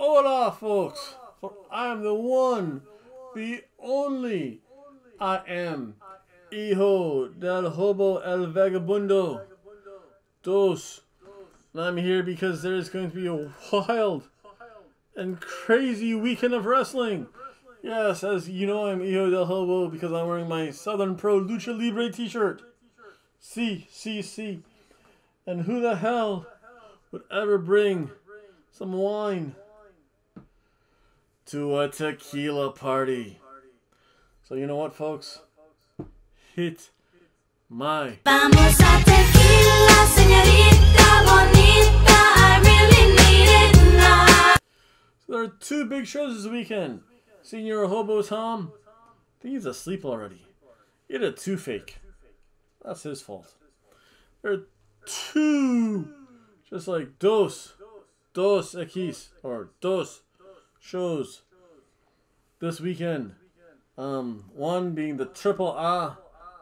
hola, folks, for I am the one, the only, I am Hijo del Hobo el Vagabundo. Dos. And I'm here because there's going to be a wild and crazy weekend of wrestling. Yes, as you know, I'm Hijo del Hobo because I'm wearing my Southern Pro Lucha Libre t-shirt. See, see, see. And who the hell would ever bring some wine to a tequila party? So you know what, folks? Hit my Vamos a tequila, señorita bonita. I really need it now. So there are two big shows this weekend. Senior Hobo Tom, I think he's asleep already. He had a toothache. That's his fault. There are two, just like dos, dos X, or dos shows this weekend. Um, one being the Triple A,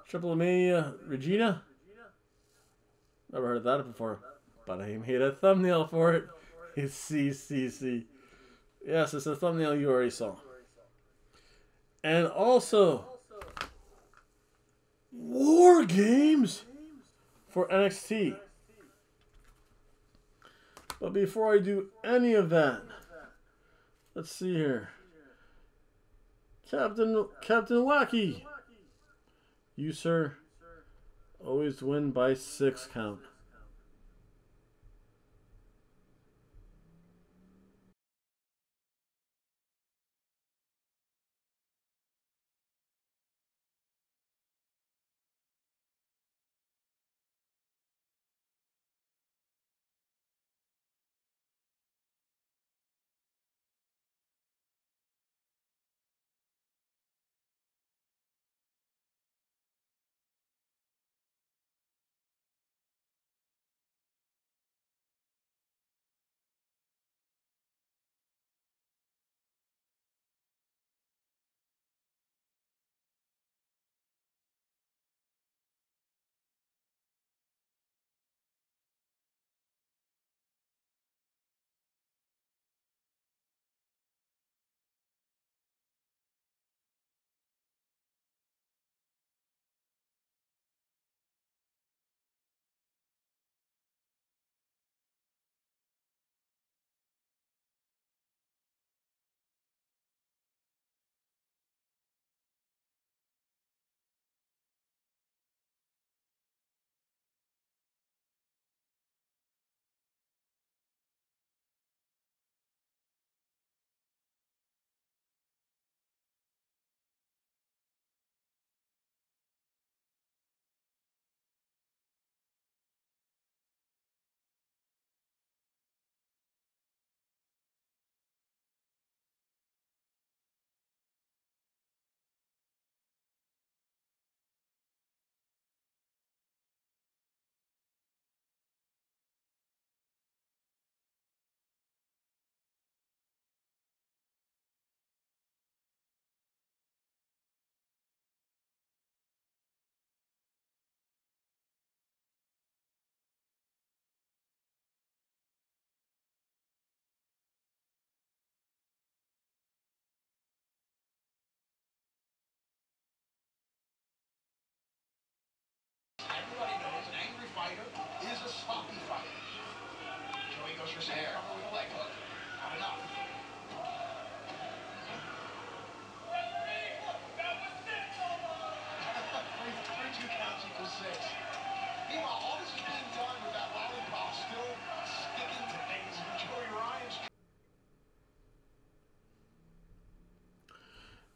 Triple Mania Regina. Never heard of that before, but I made a thumbnail for it. It's CCC. Yes, it's a thumbnail you already saw. And also, War Games for NXT. But before I do any of that, let's see here. Captain Captain Wacky. You sir always win by six count.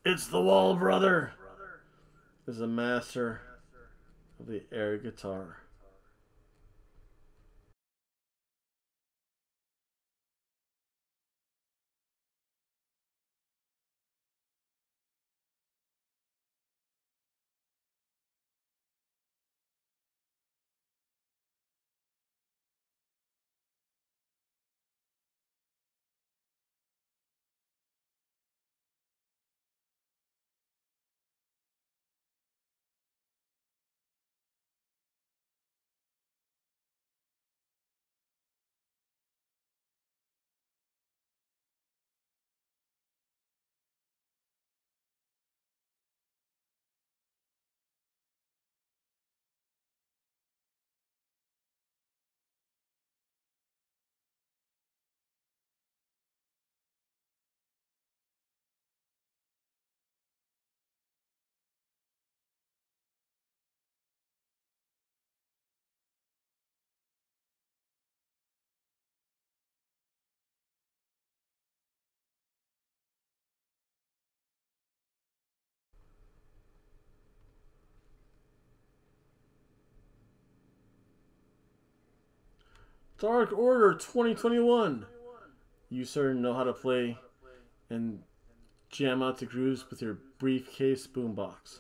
It's the Wall Brother. Is a master of the air guitar. Dark Order 2021. You certainly know how to play and jam out to grooves with your briefcase boombox.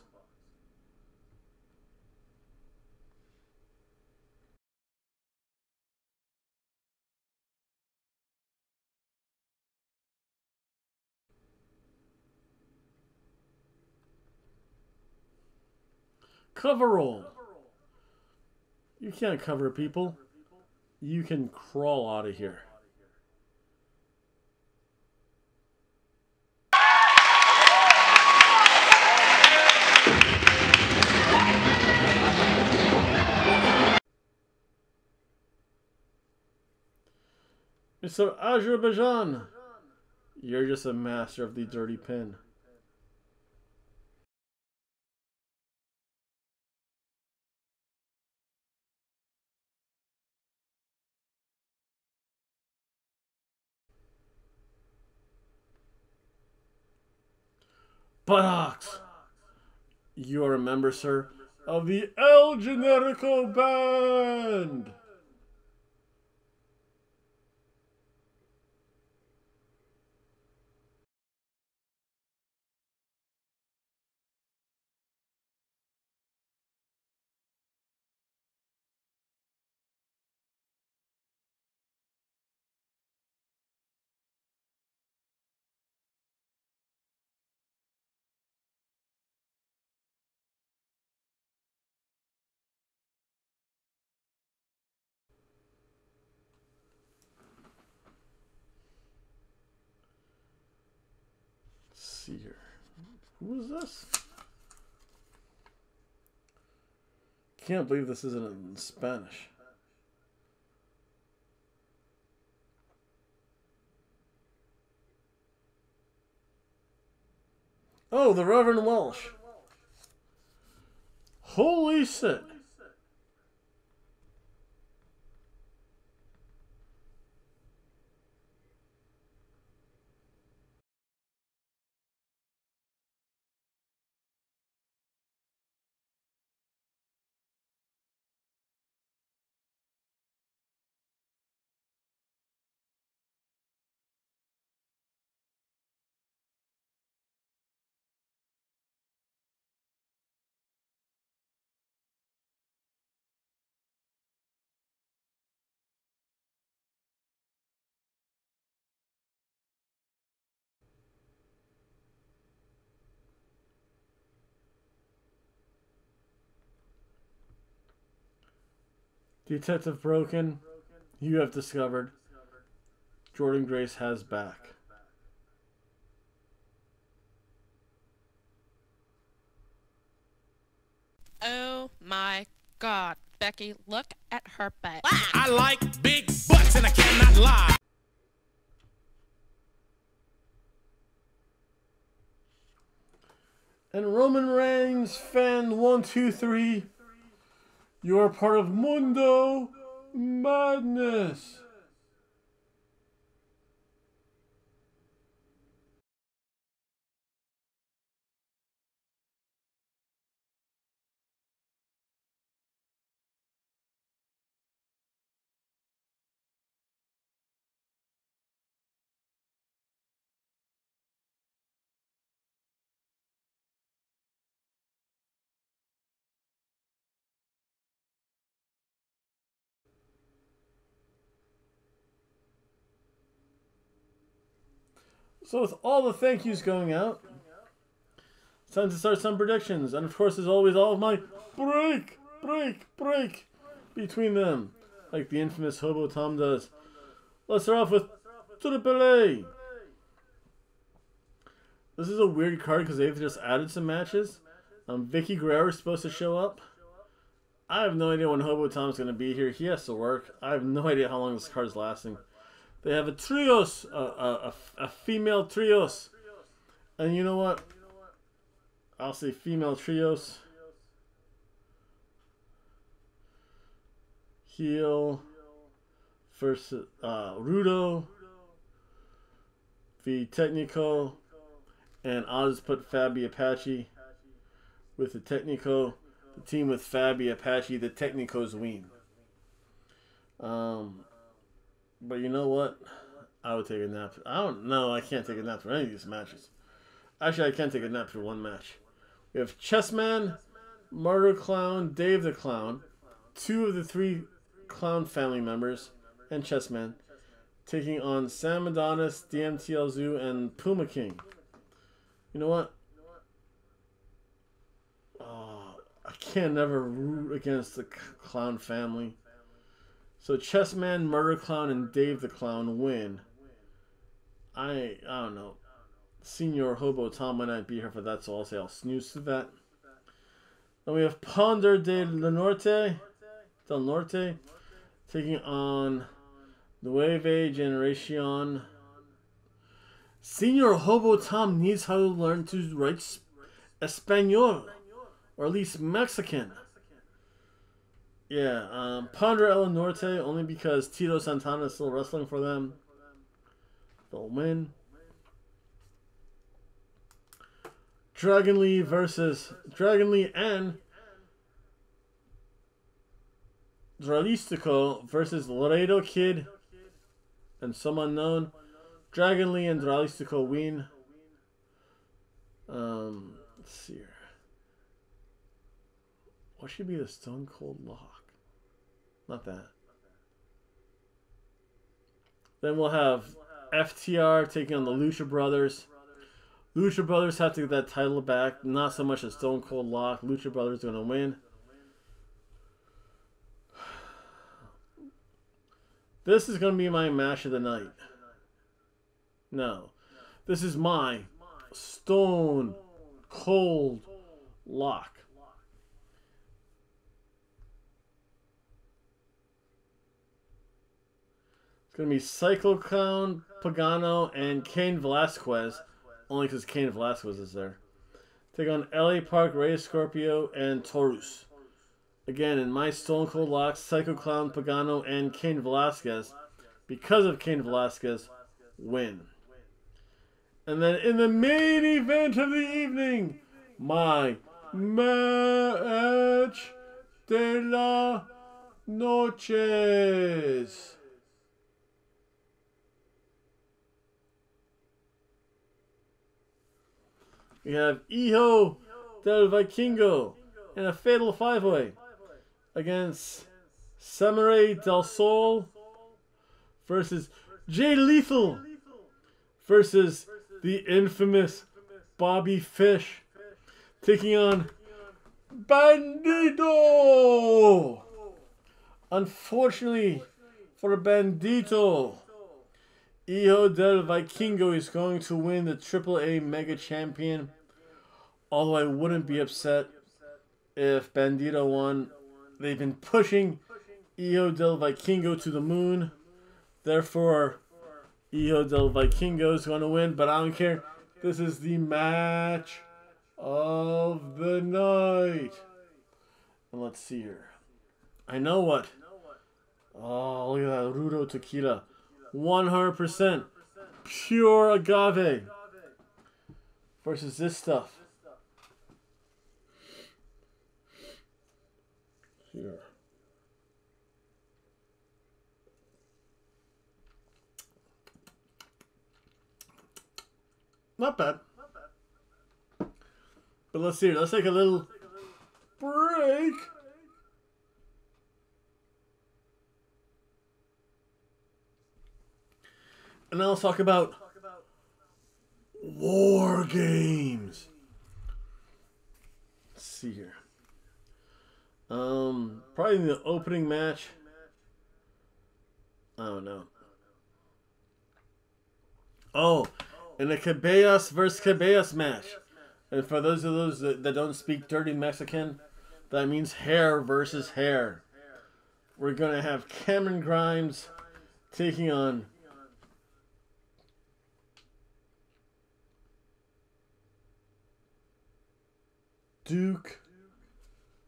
Cover roll. You can't cover people. You can crawl out of here. Mr. Azerbaijan, you're just a master of the dirty pen. Buttocks! You are a member, sir, of the El Generico Band! Who is this? Can't believe this isn't in Spanish. Oh, the Reverend Welsh. Holy shit. Detective Broken, you have discovered Jordynne Grace has back. Oh my god. Becky, look at her butt. I like big butts and I cannot lie. And Roman Reigns, fan 123, you are part of Mundo Madness. So with all the thank yous going out, time to start some predictions. And of course, as always, all of my break, break, break between them, like the infamous Hobo Tom does. Let's start off with Triple. This is a weird card because they've just added some matches. Um, Vickie Guerrero is supposed to show up. I have no idea when Hobo Tom's going to be here. He has to work. I have no idea how long this card is lasting. They have a trios, a, a, a, a female trios. And you know what? I'll say female trios. Heel versus uh, Rudo. The Technico. And I'll just put Fabi Apache with the Technico. The team with Fabi Apache. The Technicos win. Um, But you know what? I would take a nap. I don't know. I can't take a nap for any of these matches. Actually, I can't take a nap for one match. We have Chessman, Murder Clown, Dave the Clown, two of the three Clown family members, and Chessman, taking on Sam Adonis, DMT Azul, and Puma King. You know what? Oh, I can't never root against the Clown family. So Chessman, Murder Clown, and Dave the Clown win. I I don't know. Senior Hobo Tom might not be here for that, so I'll say I'll snooze to that. Then we have Poder de la Norte, Del Norte, taking on Nueve Generacion. Senior Hobo Tom needs how to learn to write Espanol, or at least Mexican. Yeah, um, Poder El Norte only because Tito Santana is still wrestling for them. They'll win. Dragon Lee versus Dragon Lee and Dralistico versus Laredo Kid and some unknown. Dragon Lee and Dralistico win. Um, let's see here. What should be the Stone Cold Lock? Not that. Then we'll have FTR taking on the Lucha Brothers. Lucha Brothers have to get that title back. Not so much a Stone Cold Lock. Lucha Brothers going to win. This is going to be my match of the night. No. This is my Stone Cold Lock. Going to be Psycho Clown, Pagano, and Cain Velasquez. Only because Cain Velasquez is there. Take on LA Park, Ray Scorpio, and Taurus. Again, in my Stone Cold Locks, Psycho Clown, Pagano, and Cain Velasquez, because of Cain Velasquez, win. And then in the main event of the evening, my match de la noches. We have Hijo del Vikingo in a fatal five way against Samurai del Sol versus Jay Lethal versus the infamous Bobby Fish taking on Bandito. Unfortunately for a Bandito, Hijo del Vikingo is going to win the AAA Mega Champion. Although I wouldn't be upset if Bandito won. They've been pushing Hijo del Vikingo to the moon. Therefore, Hijo del Vikingo is going to win, but I don't care. This is the match of the night. And let's see here. I know what. Oh, look at that. Rudo Tequila. 100% pure agave versus this stuff. Here. Not bad. But let's see. Let's take a little break. And let's talk about war games. Let's see here. Um, probably in the opening match. I don't know. Oh, in a Cabellas versus Cabellas match. And for those of those that, that don't speak dirty Mexican, that means hair versus hair. We're gonna have Cameron Grimes taking on Duke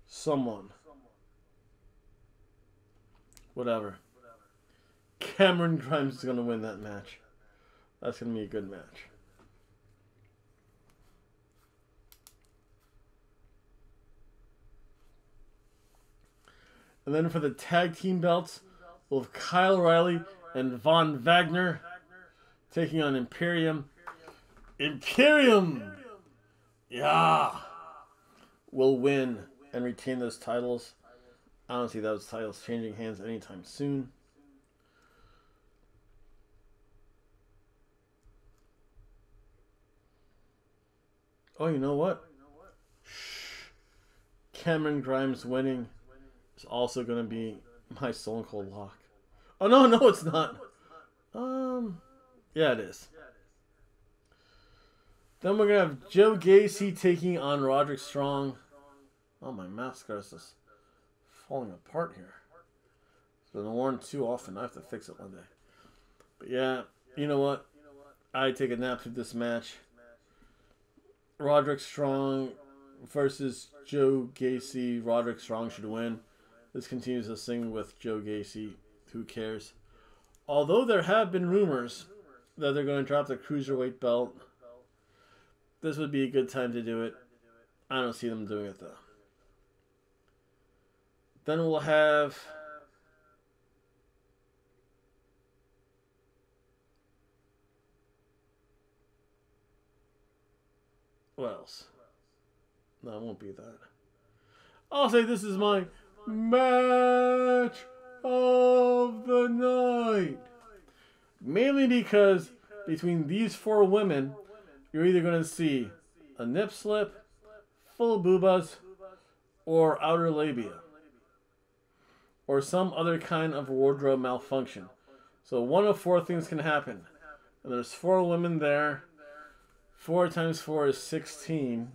someone. Whatever. Cameron Grimes is going to win that match. That's going to be a good match. And then for the tag team belts, we'll have Kyle Riley and Von Wagner taking on Imperium. Imperium! Yeah! Will win and retain those titles. I don't see those titles changing hands anytime soon. Oh, you know what? Shh. Cameron Grimes winning is also going to be my Stone Cold lock. Oh no, no, it's not. Um, yeah, it is. Then we're gonna have Joe Gacy taking on Roderick Strong. Oh, my mascara is just falling apart here. It's been worn too often. I have to fix it one day. But yeah, you know what? I take a nap through this match. Roderick Strong versus Joe Gacy. Roderick Strong should win. This continues this thing with Joe Gacy. Who cares? Although there have been rumors that they're going to drop the cruiserweight belt, this would be a good time to do it. I don't see them doing it though. Then we'll have what else? No, it won't be that. I'll say this is my match of the night. Mainly because between these four women, you're either going to see a nip slip, full boobas, or outer labia, or some other kind of wardrobe malfunction. So one of four things can happen. And there's four women there. Four times four is 16.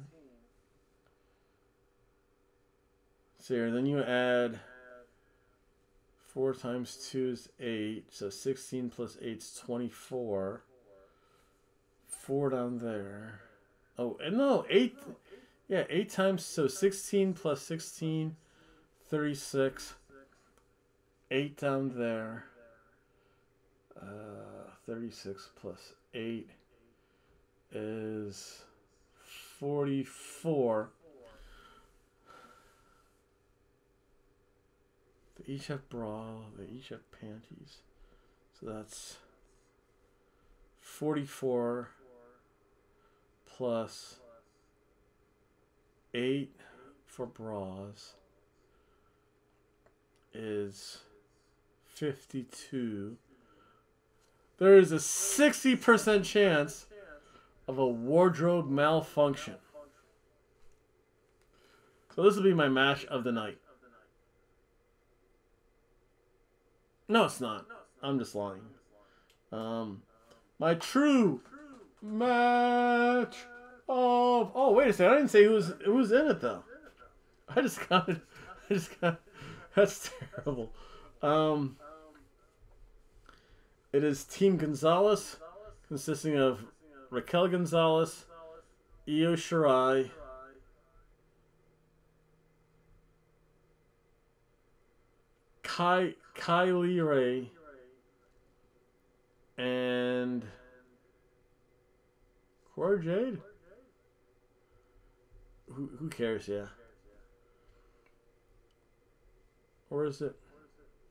So here, then you add 4 times 2 is 8. So 16 plus 8 is 24. 4 down there. Oh, and no, 8. Yeah, 8 times. So 16 plus 16, 36. 8 down there. Uh, 36 plus 8 is 44. They each have bra, they each have panties. So that's 44 plus 8 for bras is 52. There is a 60% chance of a wardrobe malfunction. So this will be my match of the night. No, it's not. I'm just lying. Um, my true match of. Oh, wait a second. I didn't say who was who was in it though. I just got. I just got. That's terrible. Um, it is Team Gonzalez, consisting of Raquel Gonzalez, Io Shirai, Kai Kay Lee Ray, and Cora Jade. Who who cares? Yeah. Or is it?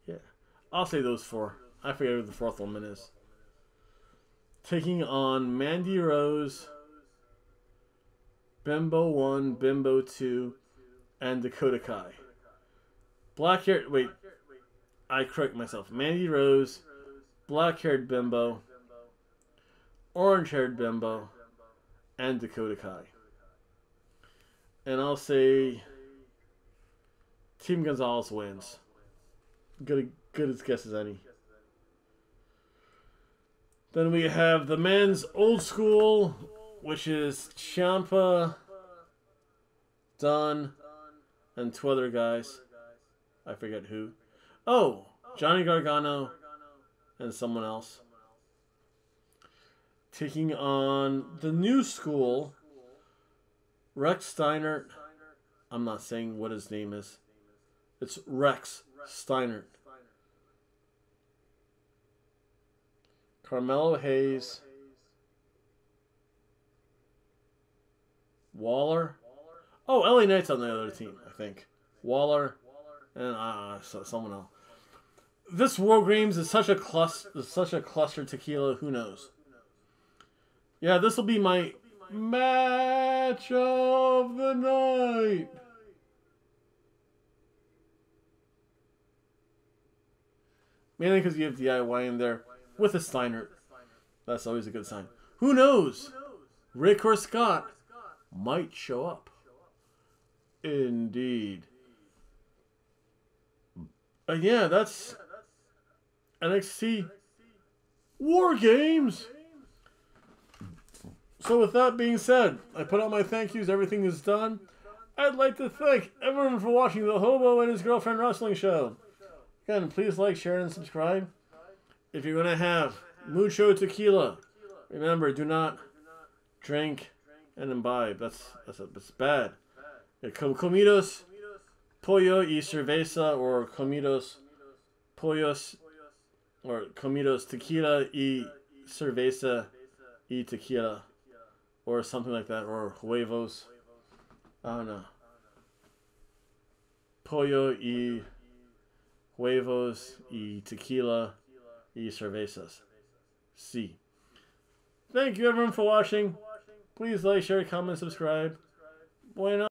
Yeah. I'll say those four. I forget who the fourth woman is. Taking on Mandy Rose, Bimbo 1, Bimbo 2, and Dakota Kai. Black hair. Wait. I correct myself. Mandy Rose, black haired Bimbo, orange haired Bimbo, and Dakota Kai. And I'll say Team Gonzalez wins. Good, good as guess as any. Then we have the men's old school, which is Ciampa, Dunn, and two other guys. I forget who. Oh, Johnny Gargano and someone else. Taking on the new school, Rechsteiner. I'm not saying what his name is. It's Rex Steinert. Carmelo Hayes. Waller. Oh, LA Knight's on the other team, I think. Waller and uh, so- someone else. this War Games is such a cluster, such a cluster tequila. Who knows? Yeah, this will be my match of the night. Mainly because you have DIY in there with a Steiner. That's always a good sign. Who knows? Rick or Scott might show up. Indeed. And yeah, that's NXT War Games. So with that being said, I put out my thank yous. Everything is done. I'd like to thank everyone for watching the Hobo and His Girlfriend Wrestling Show. Again, please like, share, and subscribe. If you're gonna have mucho tequila, remember do not drink and imbibe. That's that's, that's bad. Comidos pollo y cerveza or comidos pollos or comidos tequila y cerveza y tequila or something like that or huevos. I don't know. Pollo y huevos y tequila y cervezas. C. Thank you everyone for watching. Please like, share, comment, subscribe. Bueno.